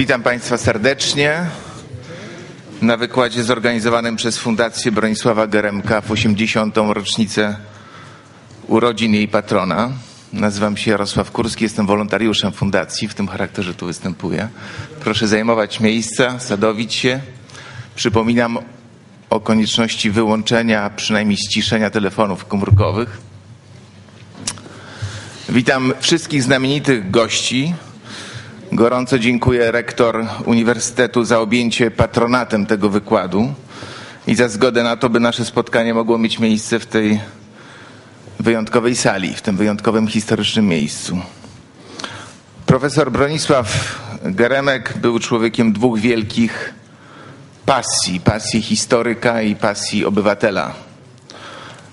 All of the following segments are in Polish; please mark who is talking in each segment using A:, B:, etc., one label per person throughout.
A: Witam Państwa serdecznie na wykładzie zorganizowanym przez Fundację Bronisława Geremka w 80. rocznicę urodzin jej patrona. Nazywam się Jarosław Kurski, jestem wolontariuszem fundacji, w tym charakterze tu występuję. Proszę zajmować miejsca, sadowić się. Przypominam o konieczności wyłączenia, przynajmniej ściszenia telefonów komórkowych. Witam wszystkich znamienitych gości. Gorąco dziękuję rektor Uniwersytetu za objęcie patronatem tego wykładu i za zgodę na to, by nasze spotkanie mogło mieć miejsce w tej wyjątkowej sali, w tym wyjątkowym historycznym miejscu. Profesor Bronisław Geremek był człowiekiem dwóch wielkich pasji, pasji historyka i pasji obywatela.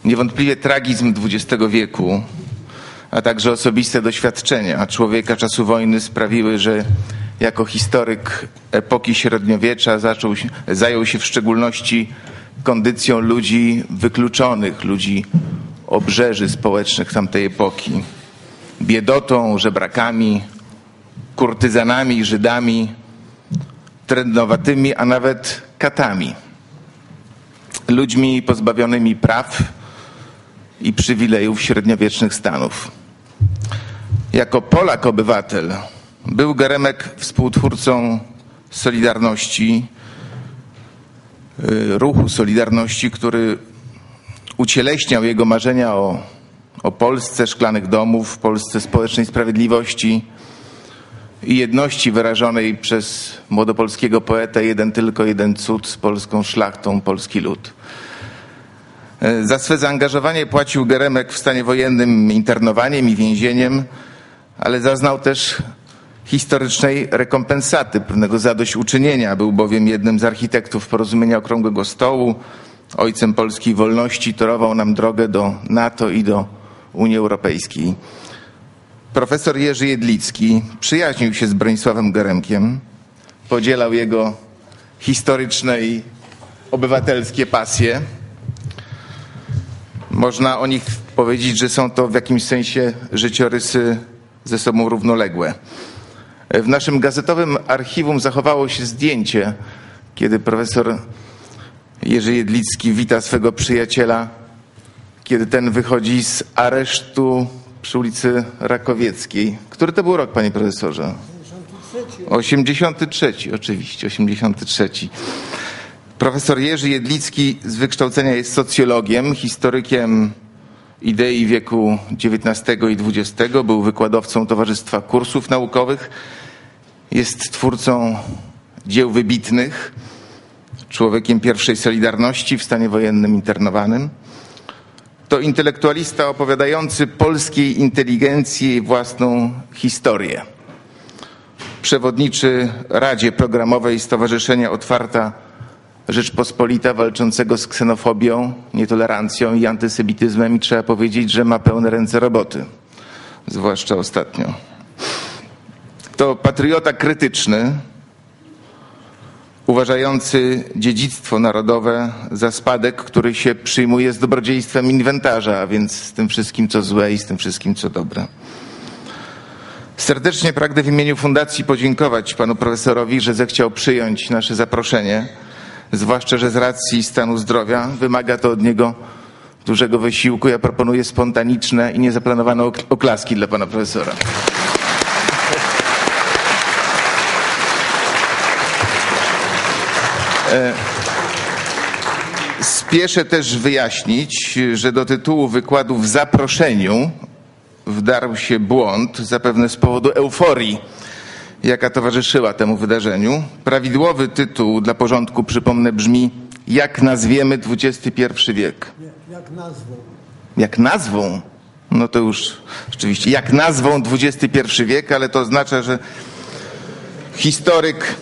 A: Niewątpliwie tragizm XX wieku, a także osobiste doświadczenia człowieka czasu wojny sprawiły, że jako historyk epoki średniowiecza zaczął, zajął się w szczególności kondycją ludzi wykluczonych, ludzi obrzeży społecznych tamtej epoki. Biedotą, żebrakami, kurtyzanami, Żydami, trędnowatymi, a nawet katami. Ludźmi pozbawionymi praw i przywilejów średniowiecznych Stanów. Jako Polak obywatel był Geremek współtwórcą Solidarności, ruchu Solidarności, który ucieleśniał jego marzenia o, o Polsce szklanych domów, Polsce społecznej sprawiedliwości i jedności wyrażonej przez młodopolskiego poetę jeden tylko jeden cud z polską szlachtą, polski lud. Za swe zaangażowanie płacił Geremek w stanie wojennym internowaniem i więzieniem, ale zaznał też historycznej rekompensaty, pewnego zadośćuczynienia. Był bowiem jednym z architektów porozumienia Okrągłego Stołu, ojcem polskiej wolności, torował nam drogę do NATO i do Unii Europejskiej. Profesor Jerzy Jedlicki przyjaźnił się z Bronisławem Geremkiem, podzielał jego historyczne i obywatelskie pasje. Można o nich powiedzieć, że są to w jakimś sensie życiorysy ze sobą równoległe. W naszym gazetowym archiwum zachowało się zdjęcie, kiedy profesor Jerzy Jedlicki wita swego przyjaciela, kiedy ten wychodzi z aresztu przy ulicy Rakowieckiej. Który to był rok, panie profesorze? 83, oczywiście, 83. Profesor Jerzy Jedlicki z wykształcenia jest socjologiem, historykiem idei wieku XIX i XX. Był wykładowcą Towarzystwa Kursów Naukowych. Jest twórcą dzieł wybitnych, człowiekiem pierwszej Solidarności w stanie wojennym internowanym. To intelektualista opowiadający polskiej inteligencji własną historię. Przewodniczy Radzie Programowej Stowarzyszenia Otwarta Rzeczpospolita walczącego z ksenofobią, nietolerancją i antysemityzmem i trzeba powiedzieć, że ma pełne ręce roboty, zwłaszcza ostatnio. To patriota krytyczny, uważający dziedzictwo narodowe za spadek, który się przyjmuje z dobrodziejstwem inwentarza, a więc z tym wszystkim, co złe i z tym wszystkim, co dobre. Serdecznie pragnę w imieniu Fundacji podziękować panu profesorowi, że zechciał przyjąć nasze zaproszenie, zwłaszcza, że z racji stanu zdrowia wymaga to od niego dużego wysiłku. Ja proponuję spontaniczne i niezaplanowane oklaski dla pana profesora. Spieszę też wyjaśnić, że do tytułu wykładu w zaproszeniu wdarł się błąd, zapewne z powodu euforii, jaka towarzyszyła temu wydarzeniu. Prawidłowy tytuł dla porządku, przypomnę, brzmi Jak nazwiemy XXI wiek?
B: Jak nazwą?
A: Jak nazwą? No to już rzeczywiście, jak nazwą XXI wiek, ale to oznacza, że historyk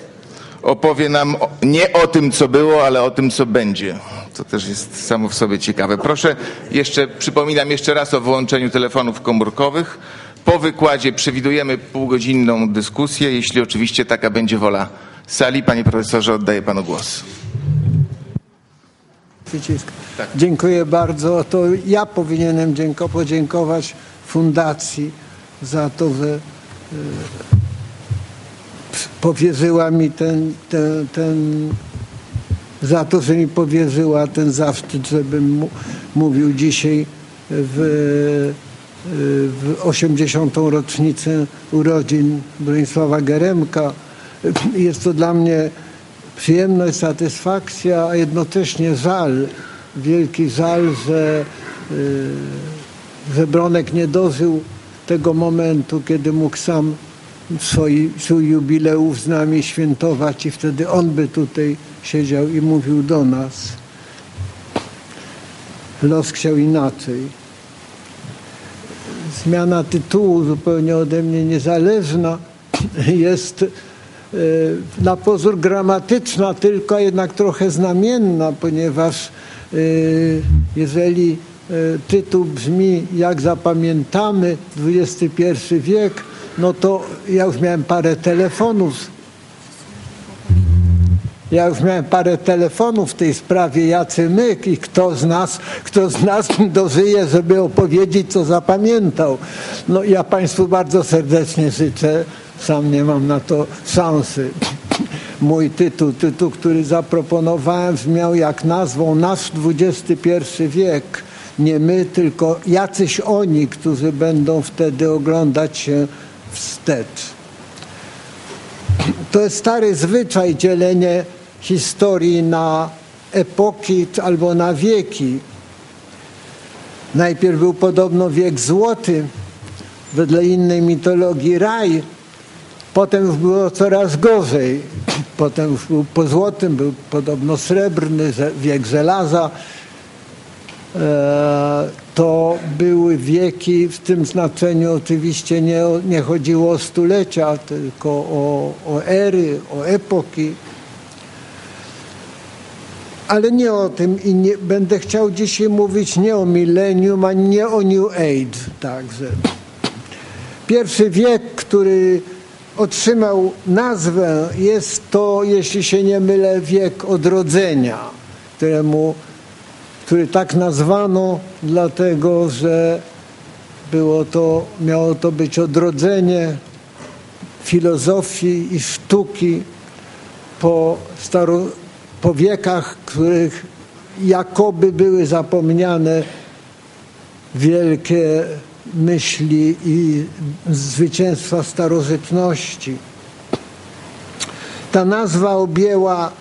A: opowie nam nie o tym, co było, ale o tym, co będzie. To też jest samo w sobie ciekawe. Proszę jeszcze, przypominam jeszcze raz o wyłączeniu telefonów komórkowych. Po wykładzie przewidujemy półgodzinną dyskusję, jeśli oczywiście taka będzie wola sali. Panie profesorze, oddaję panu głos.
B: Tak. Dziękuję bardzo. To ja powinienem dzięko, podziękować fundacji za to, że powierzyła mi ten, ten, ten za to, że mi powierzyła ten zaszczyt, żebym mówił dzisiaj w, w 80. rocznicę urodzin Bronisława Geremka. Jest to dla mnie przyjemność, satysfakcja, a jednocześnie żal, wielki żal, że, że Bronek nie dożył tego momentu, kiedy mógł sam swój, swój jubileusz z nami świętować i wtedy on by tutaj siedział i mówił do nas. Los chciał inaczej. Zmiana tytułu zupełnie ode mnie niezależna. Jest e, na pozór gramatyczna, tylko jednak trochę znamienna, ponieważ e, jeżeli e, tytuł brzmi jak zapamiętamy XXI wiek, no to ja już miałem parę telefonów ja już miałem parę telefonów w tej sprawie, jacy my i kto z nas, kto z nas dożyje, żeby opowiedzieć, co zapamiętał. No ja Państwu bardzo serdecznie życzę, sam nie mam na to szansy. Mój tytuł, tytuł, który zaproponowałem, brzmiał jak nazwą Nasz XXI wiek. Nie my, tylko jacyś oni, którzy będą wtedy oglądać się wstecz. To jest stary zwyczaj dzielenie historii na epoki albo na wieki. Najpierw był podobno wiek złoty, wedle innej mitologii raj, potem już było coraz gorzej. Potem już był po złotym, był podobno srebrny, wiek żelaza. E, to były wieki, w tym znaczeniu oczywiście nie, nie chodziło o stulecia, tylko o, o ery, o epoki. Ale nie o tym i nie, będę chciał dzisiaj mówić nie o milenium, ani nie o New Age także. Pierwszy wiek, który otrzymał nazwę jest to, jeśli się nie mylę, wiek odrodzenia, któremu, który tak nazwano dlatego, że było to, miało to być odrodzenie filozofii i sztuki po staro, po wiekach, których jakoby były zapomniane wielkie myśli i zwycięstwa starożytności. Ta nazwa objęła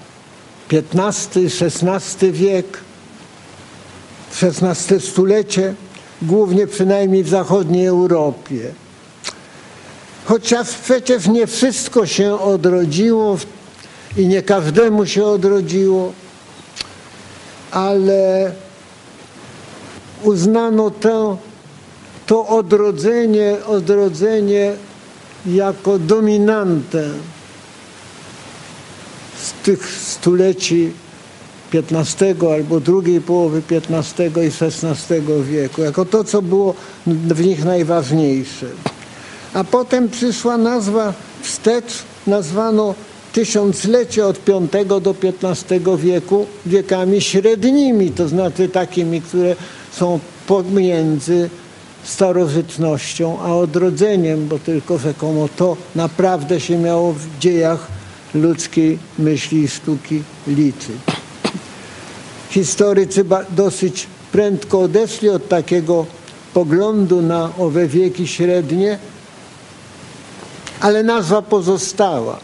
B: XV-XVI wiek, XVI stulecie, głównie przynajmniej w zachodniej Europie. Chociaż przecież nie wszystko się odrodziło i nie każdemu się odrodziło, ale uznano to, to odrodzenie, odrodzenie jako dominantę z tych stuleci XV albo drugiej połowy XV i XVI wieku, jako to, co było w nich najważniejsze. A potem przyszła nazwa wstecz, nazwano tysiąclecie od V do XV wieku wiekami średnimi, to znaczy takimi, które są pomiędzy starożytnością a odrodzeniem, bo tylko rzekomo to naprawdę się miało w dziejach ludzkiej myśli i sztuki liczyć. Historycy dosyć prędko odeszli od takiego poglądu na owe wieki średnie, ale nazwa pozostała.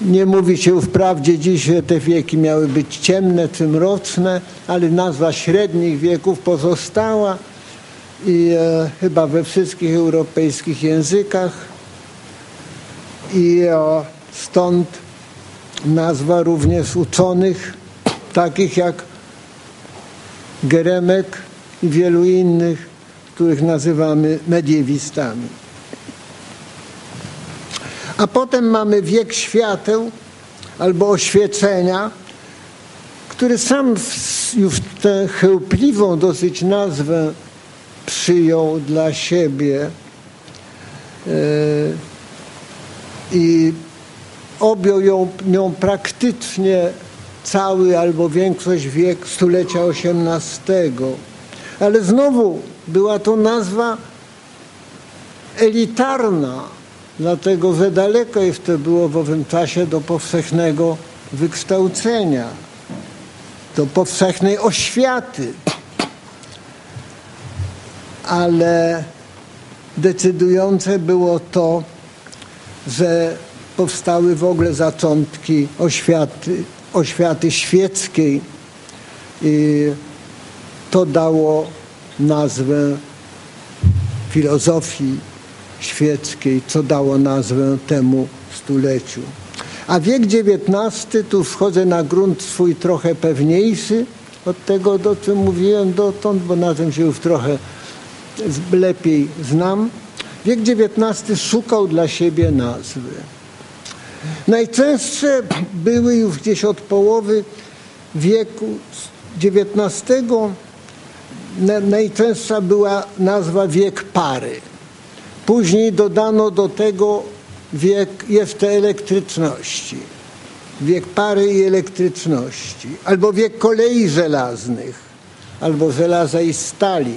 B: Nie mówi się wprawdzie dziś, że te wieki miały być ciemne czy mroczne, ale nazwa średnich wieków pozostała i e, chyba we wszystkich europejskich językach i e, stąd nazwa również uczonych, takich jak Geremek i wielu innych, których nazywamy mediewistami. A potem mamy wiek świateł albo oświecenia, który sam już tę chełpliwą dosyć nazwę przyjął dla siebie e, i objął ją, ją praktycznie cały albo większość wiek stulecia XVIII. Ale znowu była to nazwa elitarna, dlatego że daleko jeszcze było w owym czasie do powszechnego wykształcenia, do powszechnej oświaty. Ale decydujące było to, że powstały w ogóle zaczątki oświaty, oświaty świeckiej. I to dało nazwę filozofii świeckiej, co dało nazwę temu stuleciu. A wiek XIX, tu wchodzę na grunt swój trochę pewniejszy od tego, o czym mówiłem dotąd, bo na tym się już trochę lepiej znam. Wiek XIX szukał dla siebie nazwy. Najczęstsze były już gdzieś od połowy wieku XIX najczęstsza była nazwa wiek pary. Później dodano do tego wiek jeszcze elektryczności. Wiek pary i elektryczności. Albo wiek kolei żelaznych. Albo żelaza i stali.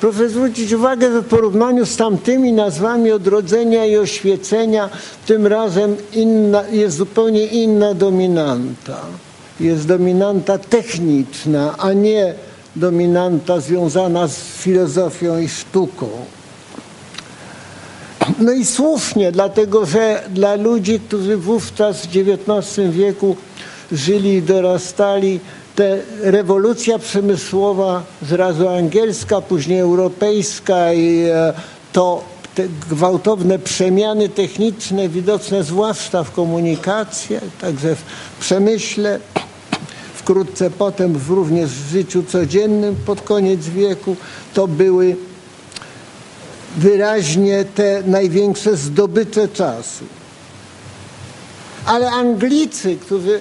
B: Proszę zwrócić uwagę, że w porównaniu z tamtymi nazwami odrodzenia i oświecenia, tym razem inna, jest zupełnie inna dominanta. Jest dominanta techniczna, a nie dominanta związana z filozofią i sztuką. No i słusznie, dlatego że dla ludzi, którzy wówczas w XIX wieku żyli i dorastali, te rewolucja przemysłowa, zrazu angielska, później europejska i e, to te gwałtowne przemiany techniczne widoczne zwłaszcza w komunikacji, także w przemyśle, wkrótce potem również w życiu codziennym pod koniec wieku, to były wyraźnie te największe zdobycze czasu. Ale Anglicy, którzy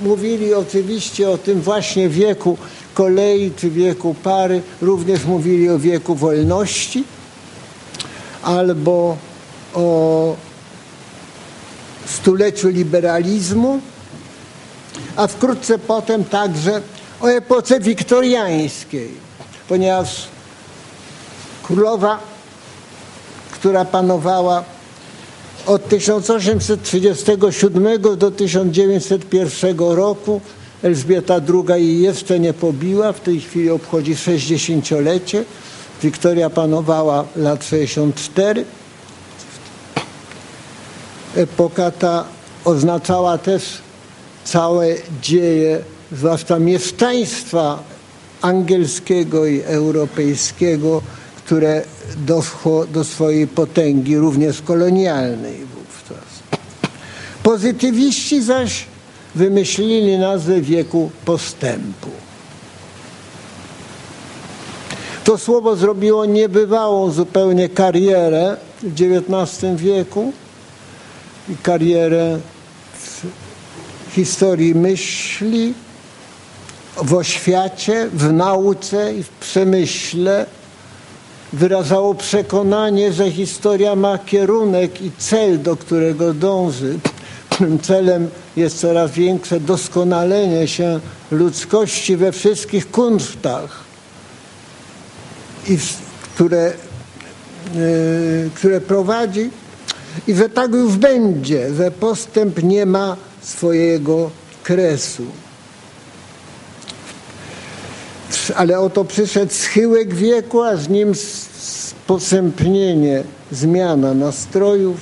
B: mówili oczywiście o tym właśnie wieku kolei czy wieku pary, również mówili o wieku wolności albo o stuleciu liberalizmu, a wkrótce potem także o epoce wiktoriańskiej, ponieważ królowa, która panowała od 1837 do 1901 roku Elżbieta II jej jeszcze nie pobiła, w tej chwili obchodzi 60-lecie. Wiktoria panowała lat 64. Epoka ta oznaczała też całe dzieje, zwłaszcza mieszczaństwa angielskiego i europejskiego, które doszło do swojej potęgi, również kolonialnej wówczas. Pozytywiści zaś wymyślili nazwę wieku postępu. To słowo zrobiło niebywałą zupełnie karierę w XIX wieku i karierę w historii myśli, w oświacie, w nauce i w przemyśle wyrażało przekonanie, że historia ma kierunek i cel, do którego dąży. Celem jest coraz większe doskonalenie się ludzkości we wszystkich w, które, yy, które prowadzi i że tak już będzie, że postęp nie ma swojego kresu. Ale oto przyszedł schyłek wieku, a z nim posępnienie, zmiana nastrojów,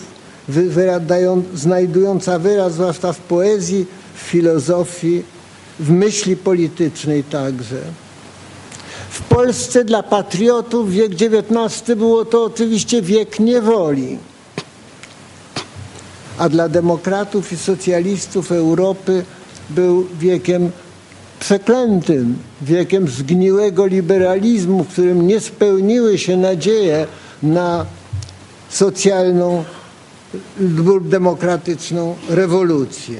B: znajdująca wyraz zwłaszcza w poezji, w filozofii, w myśli politycznej także. W Polsce dla patriotów wiek XIX było to oczywiście wiek niewoli, a dla demokratów i socjalistów Europy był wiekiem przeklętym, wiekiem zgniłego liberalizmu, w którym nie spełniły się nadzieje na socjalną demokratyczną rewolucję.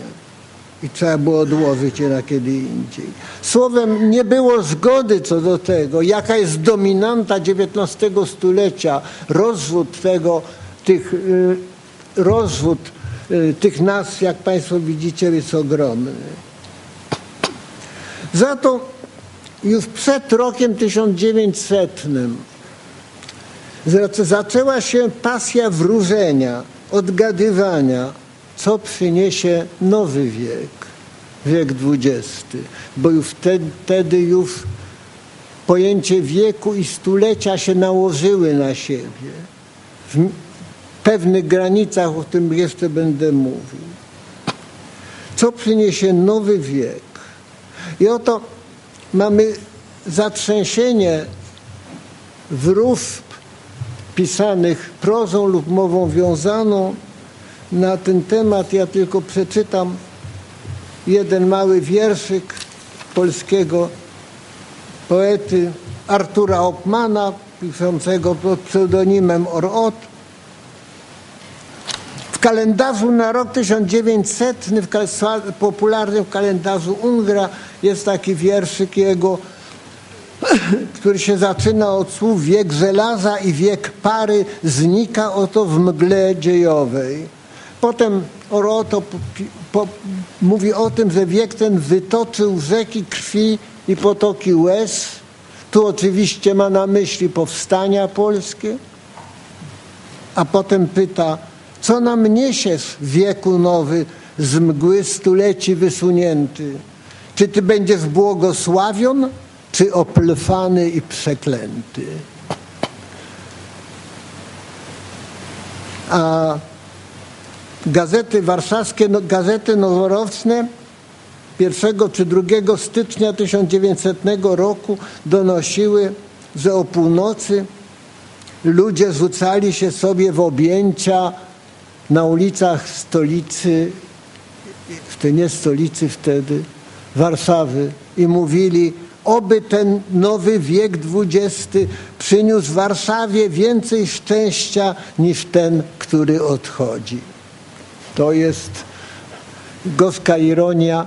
B: I trzeba było odłożyć je na kiedy indziej. Słowem, nie było zgody co do tego, jaka jest dominanta XIX stulecia, rozwód tego, tych, y, rozwód y, tych nazw, jak Państwo widzicie, jest ogromny. Za to już przed rokiem 1900 Zac- Zaczęła się pasja wróżenia, odgadywania, co przyniesie nowy wiek, wiek XX, bo już wtedy, wtedy już pojęcie wieku i stulecia się nałożyły na siebie. W pewnych granicach, o tym jeszcze będę mówił. Co przyniesie nowy wiek? I oto mamy zatrzęsienie wróżb pisanych prozą lub mową wiązaną na ten temat. Ja tylko przeczytam jeden mały wierszyk polskiego poety Artura Opmana, piszącego pod pseudonimem Orot. Kalendarzu na rok 1900, w popularnym kalendarzu Ungra, jest taki wierszyk jego, który się zaczyna od słów wiek żelaza i wiek pary znika oto w mgle dziejowej. Potem Oroto mówi o tym, że wiek ten wytoczył rzeki krwi i potoki łez. Tu oczywiście ma na myśli powstania polskie. A potem pyta, co nam niesiesz wieku nowy z mgły stuleci wysunięty? Czy ty będziesz błogosławion, czy oplfany i przeklęty? A gazety warszawskie, no, gazety noworoczne 1 czy 2 stycznia 1900 roku donosiły, że o północy ludzie rzucali się sobie w objęcia na ulicach stolicy, w tej nie stolicy wtedy, Warszawy i mówili, oby ten nowy wiek XX przyniósł Warszawie więcej szczęścia niż ten, który odchodzi. To jest gorzka ironia,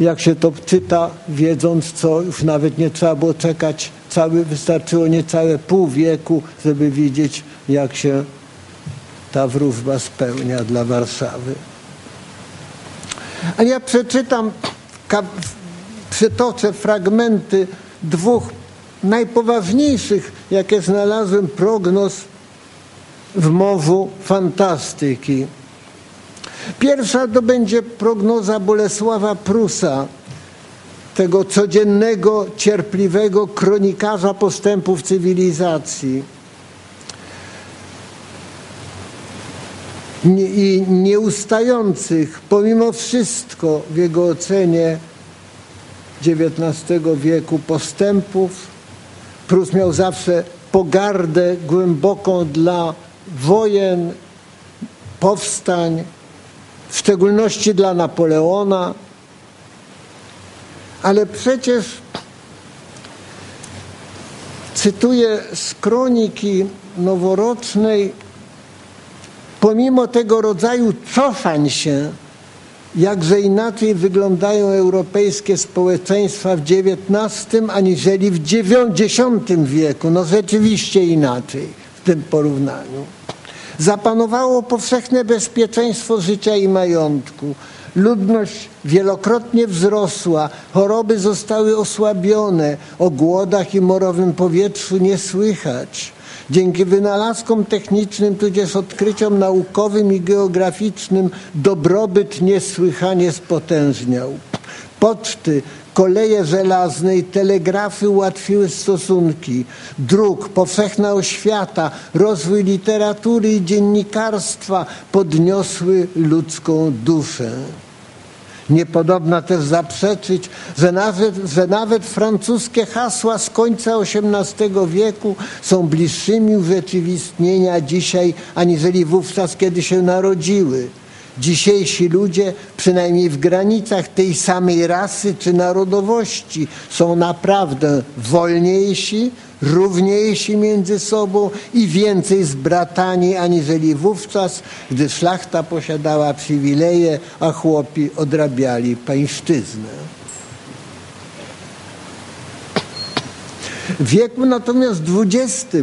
B: jak się to czyta, wiedząc co, już nawet nie trzeba było czekać, cały, wystarczyło niecałe pół wieku, żeby widzieć, jak się ta wróżba spełnia dla Warszawy. A ja przeczytam, przytoczę fragmenty dwóch najpoważniejszych, jakie znalazłem, prognoz w morzu fantastyki. Pierwsza to będzie prognoza Bolesława Prusa, tego codziennego, cierpliwego kronikarza postępów cywilizacji. I nieustających, pomimo wszystko, w jego ocenie XIX wieku postępów. Prus miał zawsze pogardę głęboką dla wojen, powstań, w szczególności dla Napoleona, ale przecież cytuję z kroniki noworocznej, pomimo tego rodzaju cofań się, jakże inaczej wyglądają europejskie społeczeństwa w XIX aniżeli w X wieku. No rzeczywiście inaczej w tym porównaniu. Zapanowało powszechne bezpieczeństwo życia i majątku. Ludność wielokrotnie wzrosła, choroby zostały osłabione, o głodach i morowym powietrzu nie słychać. Dzięki wynalazkom technicznym, tudzież odkryciom naukowym i geograficznym, dobrobyt niesłychanie spotężniał. Poczty, koleje żelazne i telegrafy ułatwiły stosunki. Dróg, powszechna oświata, rozwój literatury i dziennikarstwa podniosły ludzką duszę. Niepodobna też zaprzeczyć, że nawet, że nawet francuskie hasła z końca XVIII wieku są bliższymi urzeczywistnienia dzisiaj, aniżeli wówczas, kiedy się narodziły. Dzisiejsi ludzie, przynajmniej w granicach tej samej rasy czy narodowości, są naprawdę wolniejsi, równiejsi między sobą i więcej zbratani aniżeli wówczas, gdy szlachta posiadała przywileje, a chłopi odrabiali pańszczyznę. W wieku natomiast XX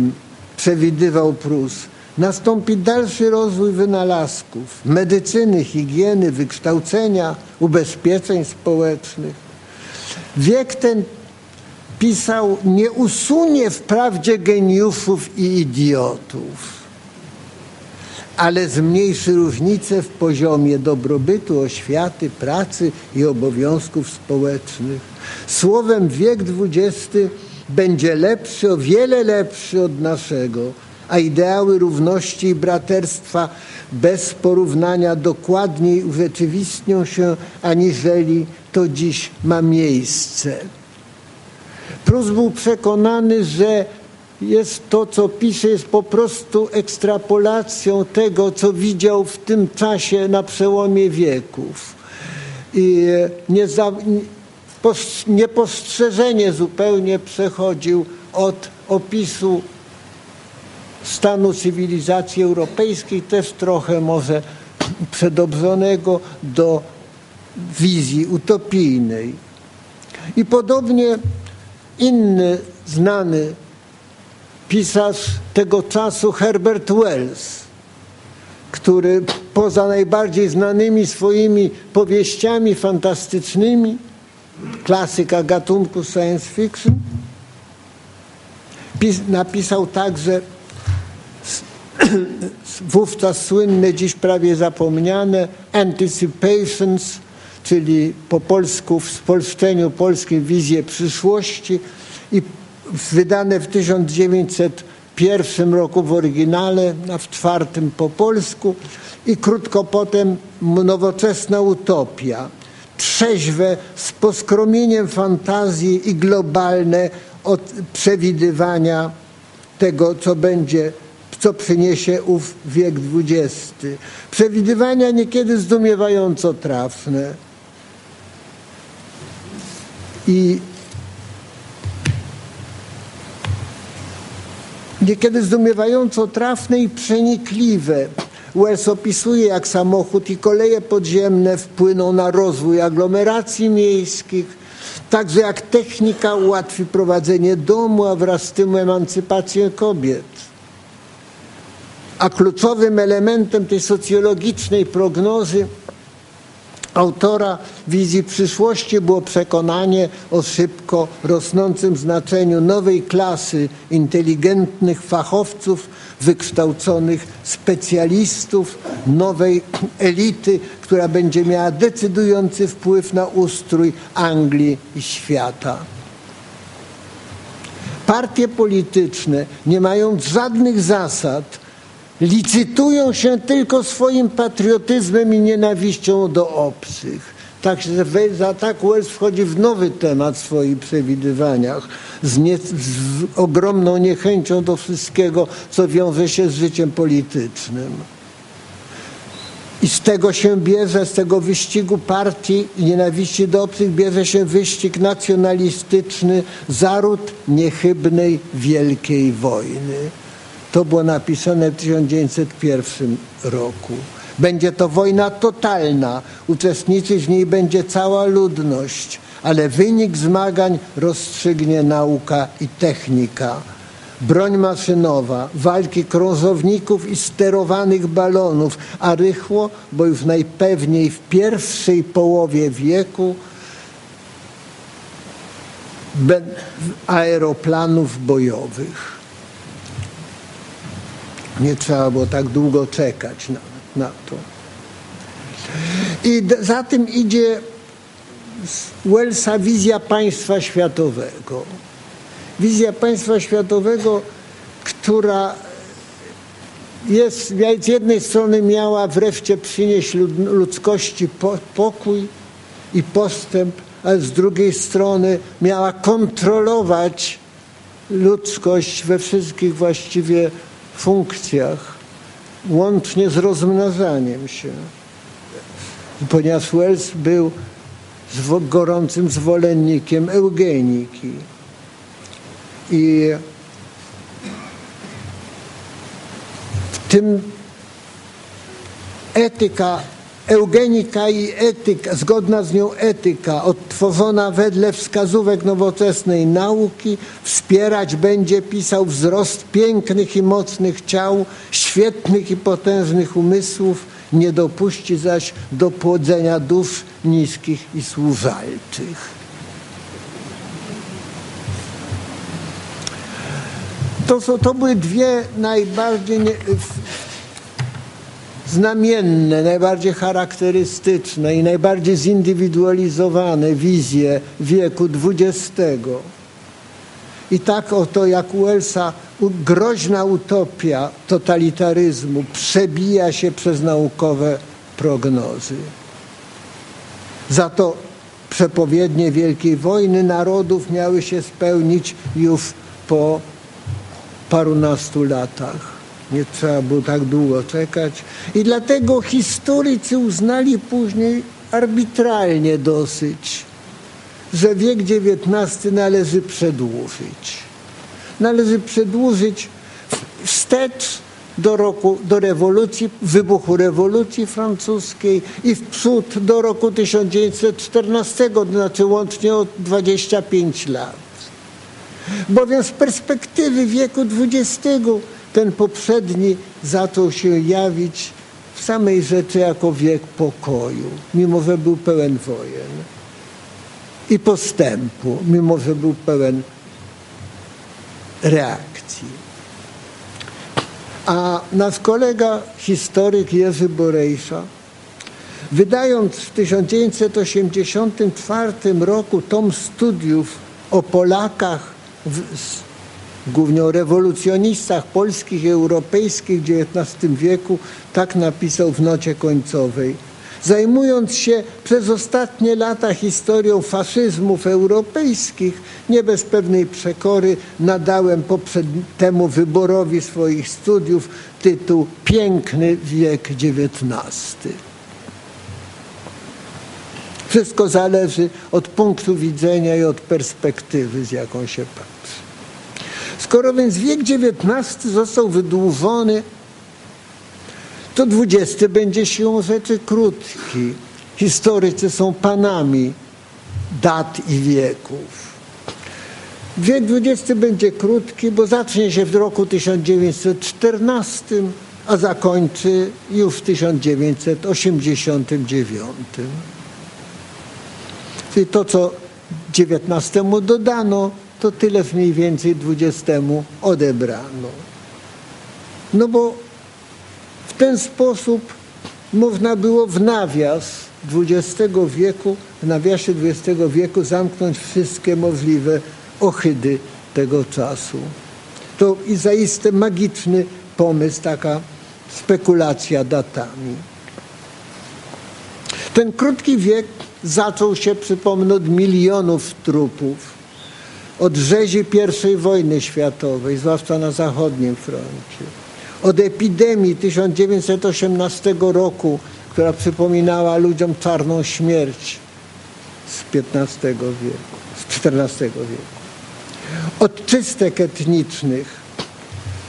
B: przewidywał Prus, nastąpi dalszy rozwój wynalazków, medycyny, higieny, wykształcenia, ubezpieczeń społecznych. Wiek ten pisał, nie usunie wprawdzie geniuszów i idiotów, ale zmniejszy różnice w poziomie dobrobytu, oświaty, pracy i obowiązków społecznych. Słowem wiek XX będzie lepszy, o wiele lepszy od naszego, a ideały równości i braterstwa bez porównania dokładniej urzeczywistnią się, aniżeli to dziś ma miejsce. Prus był przekonany, że jest to, co pisze, jest po prostu ekstrapolacją tego, co widział w tym czasie na przełomie wieków. I nie za, niepostrzeżenie zupełnie przechodził od opisu stanu cywilizacji europejskiej, też trochę może przedobrzonego, do wizji utopijnej. I podobnie inny znany pisarz tego czasu Herbert Wells, który poza najbardziej znanymi swoimi powieściami fantastycznymi, klasyka gatunku science fiction, napisał także wówczas słynne, dziś prawie zapomniane Anticipations, czyli po polsku w spolszczeniu polskie wizje przyszłości i wydane w 1901 roku w oryginale, a w czwartym po polsku i krótko potem nowoczesna utopia. Trzeźwe, z poskromieniem fantazji i globalne od przewidywania tego, co będzie, co przyniesie ów wiek XX. Przewidywania niekiedy zdumiewająco trafne. I niekiedy zdumiewająco trafne i przenikliwe. Wells opisuje, jak samochód i koleje podziemne wpłyną na rozwój aglomeracji miejskich, także jak technika ułatwi prowadzenie domu, a wraz z tym emancypację kobiet. A kluczowym elementem tej socjologicznej prognozy autora wizji przyszłości było przekonanie o szybko rosnącym znaczeniu nowej klasy inteligentnych fachowców, wykształconych specjalistów, nowej elity, która będzie miała decydujący wpływ na ustrój Anglii i świata. Partie polityczne, nie mając żadnych zasad, licytują się tylko swoim patriotyzmem i nienawiścią do obcych. Także za tak Wells wchodzi w nowy temat w swoich przewidywaniach z, nie, z ogromną niechęcią do wszystkiego, co wiąże się z życiem politycznym. I z tego się bierze, z tego wyścigu partii nienawiści do obcych bierze się wyścig nacjonalistyczny, zaród niechybnej wielkiej wojny. To było napisane w 1901 roku. Będzie to wojna totalna, uczestniczyć w niej będzie cała ludność, ale wynik zmagań rozstrzygnie nauka i technika. Broń maszynowa, walki krążowników i sterowanych balonów, a rychło, bo już najpewniej w pierwszej połowie wieku aeroplanów bojowych. Nie trzeba było tak długo czekać na, na to. I za tym idzie Wellsa wizja państwa światowego. Wizja państwa światowego, która jest, z jednej strony miała wreszcie przynieść ludzkości pokój i postęp, ale z drugiej strony miała kontrolować ludzkość we wszystkich właściwie funkcjach, łącznie z rozmnażaniem się. Ponieważ Wells był gorącym zwolennikiem eugeniki. I w tym etyka Eugenika i etyka, zgodna z nią etyka, odtworzona wedle wskazówek nowoczesnej nauki, wspierać będzie, pisał, wzrost pięknych i mocnych ciał, świetnych i potężnych umysłów, nie dopuści zaś do płodzenia dusz niskich i służalczych. To, są, to były dwie najbardziej nie, znamienne, najbardziej charakterystyczne i najbardziej zindywidualizowane wizje wieku XX. I tak oto jak u Elsa groźna utopia totalitaryzmu przebija się przez naukowe prognozy. Za to przepowiednie Wielkiej Wojny Narodów miały się spełnić już po parunastu latach. Nie trzeba było tak długo czekać. I dlatego historycy uznali później arbitralnie dosyć, że wiek XIX należy przedłużyć. Należy przedłużyć wstecz do roku, do rewolucji, wybuchu rewolucji francuskiej i w przód do roku 1914, to znaczy łącznie o 25 lat. Bowiem z perspektywy wieku XX ten poprzedni zaczął się jawić w samej rzeczy jako wiek pokoju, mimo że był pełen wojen i postępu, mimo że był pełen reakcji. A nasz kolega, historyk Jerzy Borejsza, wydając w 1984 roku tom studiów o Polakach w, głównie o rewolucjonistach polskich i europejskich w XIX wieku, tak napisał w nocie końcowej. Zajmując się przez ostatnie lata historią faszyzmów europejskich, nie bez pewnej przekory nadałem temu wyborowi swoich studiów tytuł Piękny wiek XIX. Wszystko zależy od punktu widzenia i od perspektywy, z jaką się patrzy. Skoro więc wiek XIX został wydłużony, to XX będzie siłą rzeczy krótki. Historycy są panami dat i wieków. Wiek XX będzie krótki, bo zacznie się w roku 1914, a zakończy już w 1989. Czyli to, co XIX dodano, to tyle mniej więcej dwudziestemu odebrano. No bo w ten sposób można było w nawias XX wieku, w nawiasie XX wieku zamknąć wszystkie możliwe ohydy tego czasu. To i zaiste magiczny pomysł, taka spekulacja datami. Ten krótki wiek zaczął się, przypomnę, od milionów trupów od rzezi I wojny światowej, zwłaszcza na zachodnim froncie, od epidemii 1918 roku, która przypominała ludziom czarną śmierć z XV wieku, z XIV wieku, od czystek etnicznych,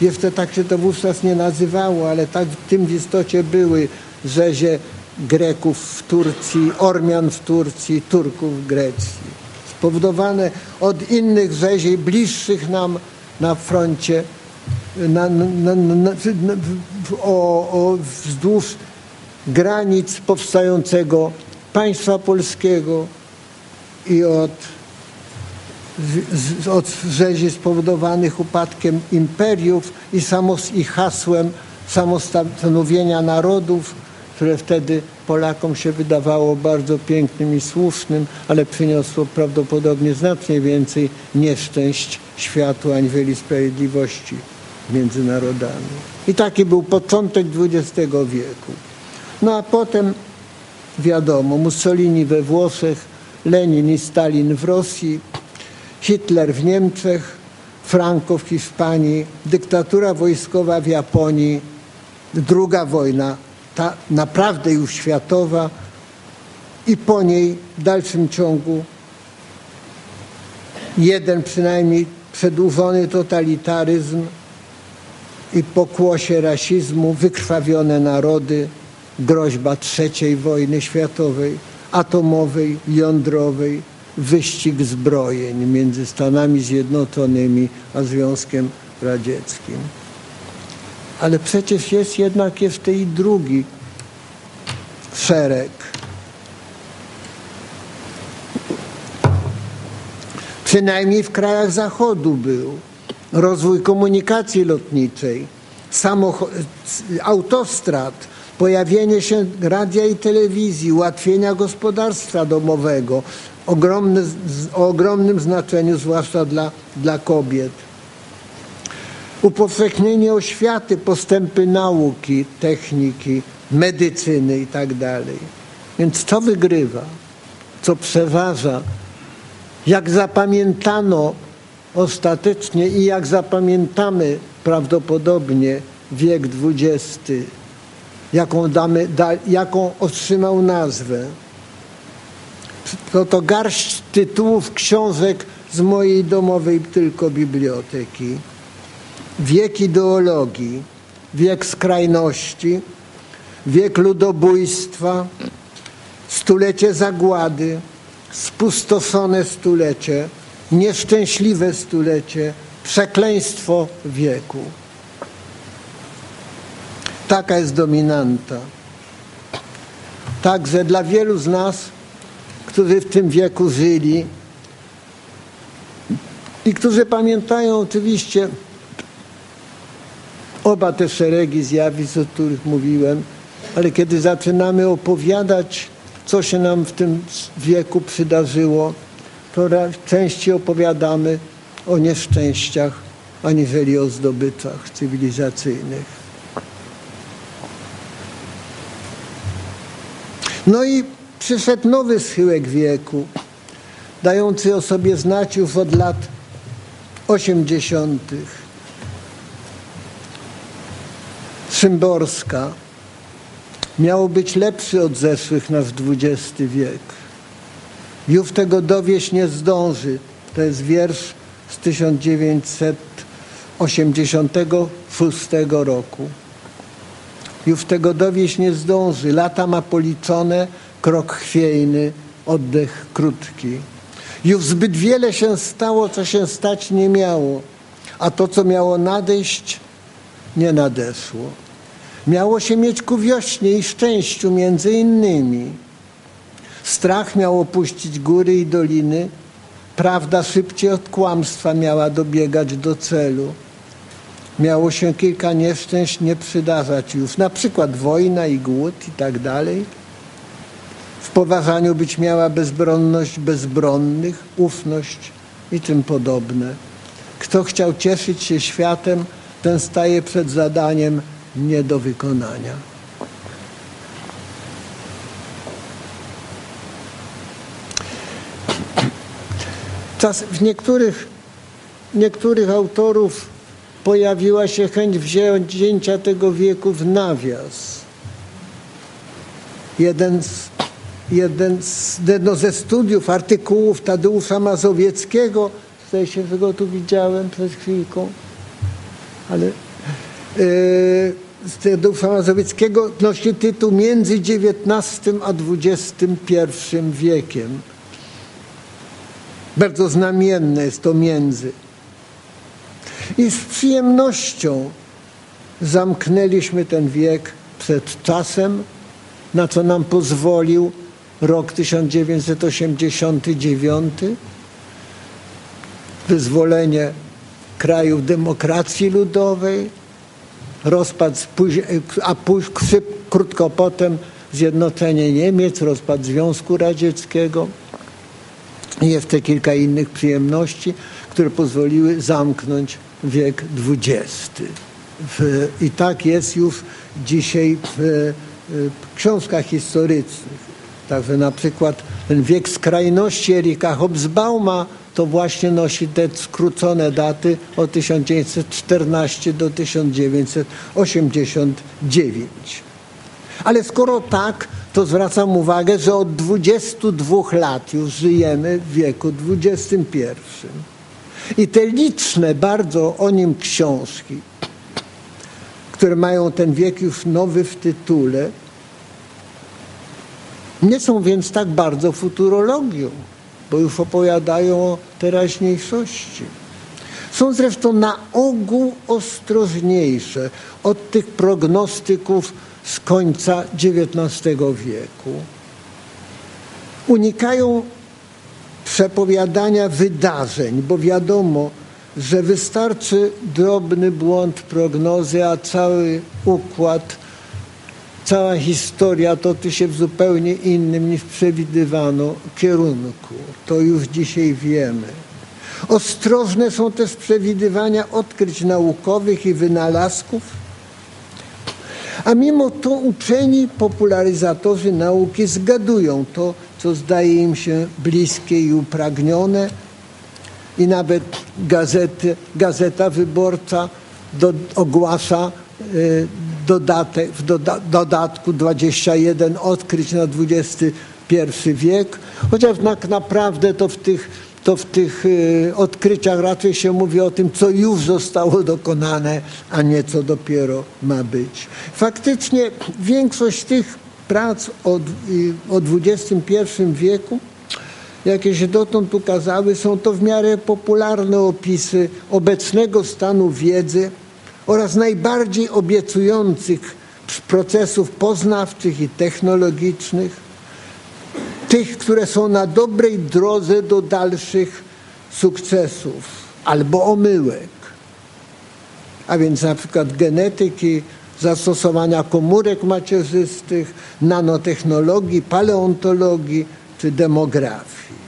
B: jeszcze tak się to wówczas nie nazywało, ale tak w tym w istocie były rzezie Greków w Turcji, Ormian w Turcji, Turków w Grecji spowodowane od innych rzezi bliższych nam na froncie, na, na, na, o, o, wzdłuż granic powstającego państwa polskiego i od, od rzezi spowodowanych upadkiem imperiów i, samos, i hasłem samostanowienia narodów, które wtedy Polakom się wydawało bardzo pięknym i słusznym, ale przyniosło prawdopodobnie znacznie więcej nieszczęść światu aniżeli sprawiedliwości między narodami. I taki był początek XX wieku. No a potem wiadomo, Mussolini we Włoszech, Lenin i Stalin w Rosji, Hitler w Niemczech, Franco w Hiszpanii, dyktatura wojskowa w Japonii, druga wojna ta naprawdę już światowa i po niej w dalszym ciągu jeden przynajmniej przedłużony totalitaryzm i pokłosie rasizmu, wykrwawione narody, groźba trzeciej wojny światowej, atomowej, jądrowej, wyścig zbrojeń między Stanami Zjednoczonymi a Związkiem Radzieckim. Ale przecież jest jednak jeszcze i drugi szereg. Przynajmniej w krajach Zachodu był. rozwój komunikacji lotniczej, autostrad, pojawienie się radia i telewizji, ułatwienia gospodarstwa domowego o ogromnym znaczeniu, zwłaszcza dla, dla kobiet. Upowszechnienie oświaty, postępy nauki, techniki, medycyny itd. Więc co wygrywa? Co przeważa? Jak zapamiętano ostatecznie i jak zapamiętamy prawdopodobnie wiek XX, jaką, damy, da, jaką otrzymał nazwę. To to garść tytułów książek z mojej domowej tylko biblioteki. Wiek ideologii, wiek skrajności, wiek ludobójstwa, stulecie zagłady, spustoszone stulecie, nieszczęśliwe stulecie, przekleństwo wieku. Taka jest dominanta. Także dla wielu z nas, którzy w tym wieku żyli i którzy pamiętają oczywiście oba te szeregi zjawisk, o których mówiłem, ale kiedy zaczynamy opowiadać, co się nam w tym wieku przydarzyło, to częściej opowiadamy o nieszczęściach, aniżeli o zdobyczach cywilizacyjnych. No i przyszedł nowy schyłek wieku, dający o sobie znać już od lat 80. Szymborska miało być lepszy od zeszłych nasz XX wiek. Już tego dowieść nie zdąży. To jest wiersz z 1986 roku. Już tego dowieść nie zdąży. Lata ma policzone, krok chwiejny, oddech krótki. Już zbyt wiele się stało, co się stać nie miało, a to, co miało nadejść, nie nadeszło. Miało się mieć ku wiośnie i szczęściu między innymi. Strach miał opuścić góry i doliny, prawda szybciej od kłamstwa miała dobiegać do celu. Miało się kilka nieszczęść nie przydarzać już, na przykład wojna i głód i tak dalej. W poważaniu być miała bezbronność bezbronnych, ufność i tym podobne. Kto chciał cieszyć się światem, ten staje przed zadaniem nie do wykonania. Czas, w niektórych, niektórych autorów pojawiła się chęć wzięcia tego wieku w nawias. Jeden z, jeden z, jedno ze studiów, artykułów Tadeusza Mazowieckiego, zdaje się, że go tu widziałem przed chwilką, ale z Tadeusza Mazowieckiego nosi tytuł Między XIX a XXI wiekiem. Bardzo znamienne jest to między. I z przyjemnością zamknęliśmy ten wiek przed czasem, na co nam pozwolił rok 1989, wyzwolenie krajów demokracji ludowej, rozpad, a krótko potem zjednoczenie Niemiec, rozpad Związku Radzieckiego i jeszcze kilka innych przyjemności, które pozwoliły zamknąć wiek XX. I tak jest już dzisiaj w, książkach historycznych. Także na przykład ten wiek skrajności Erika Hobsbauma to właśnie nosi te skrócone daty od 1914 do 1989. Ale skoro tak, to zwracam uwagę, że od 22 lat już żyjemy w wieku XXI. I te liczne bardzo o nim książki, które mają ten wiek już nowy w tytule, nie są więc tak bardzo futurologią, bo już opowiadają o teraźniejszości. Są zresztą na ogół ostrożniejsze od tych prognostyków z końca XIX wieku. Unikają przepowiadania wydarzeń, bo wiadomo, że wystarczy drobny błąd prognozy, a cały układ, cała historia toczy się w zupełnie innym niż przewidywano kierunku. To już dzisiaj wiemy. Ostrożne są też przewidywania odkryć naukowych i wynalazków, a mimo to uczeni popularyzatorzy nauki zgadują to, co zdaje im się bliskie i upragnione, i nawet gazety, Gazeta Wyborcza do, ogłasza y, dodatek, w doda, dodatku 21 odkryć na XXI wiek, chociaż tak naprawdę to w tych, to w tych y, odkryciach raczej się mówi o tym, co już zostało dokonane, a nie co dopiero ma być. Faktycznie większość tych prac o, y, o XXI wieku jakie się dotąd ukazały, są to w miarę popularne opisy obecnego stanu wiedzy oraz najbardziej obiecujących procesów poznawczych i technologicznych, tych, które są na dobrej drodze do dalszych sukcesów albo omyłek. A więc na przykład genetyki, zastosowania komórek macierzystych, nanotechnologii, paleontologii czy demografii.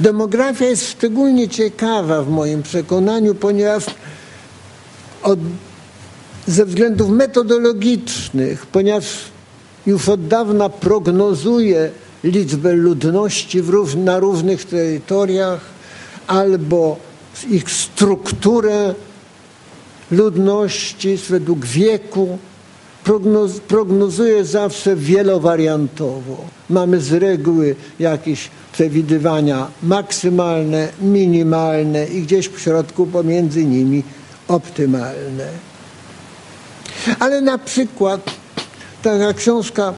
B: Demografia jest szczególnie ciekawa w moim przekonaniu, ponieważ od, ze względów metodologicznych, ponieważ już od dawna prognozuje liczbę ludności róż, na różnych terytoriach albo ich strukturę ludności według wieku, prognoz, prognozuje zawsze wielowariantowo. Mamy z reguły jakieś przewidywania maksymalne, minimalne i gdzieś w środku pomiędzy nimi optymalne. Ale na przykład taka książka